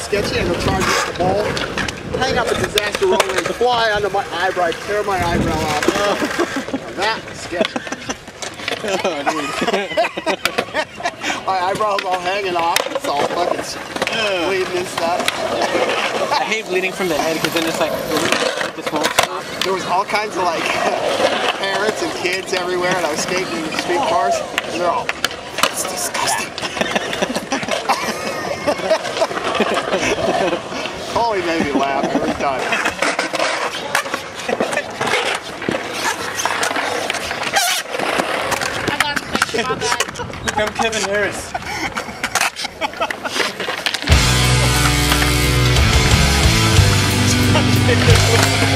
sketchy. I go charge up the ball, hang up a disaster roller and fly under my eyebrow, I tear my eyebrow off. Oh, that sketchy. my eyebrow's all hanging off. It's all fucking bleeding and stuff. I hate bleeding from the head because then it's like smoke stop. There was all kinds of like parents and kids everywhere, and I was skating in the street cars, and they're all, "It's disgusting." Oh, Holly made me laugh every time. I'm Kevin Harris.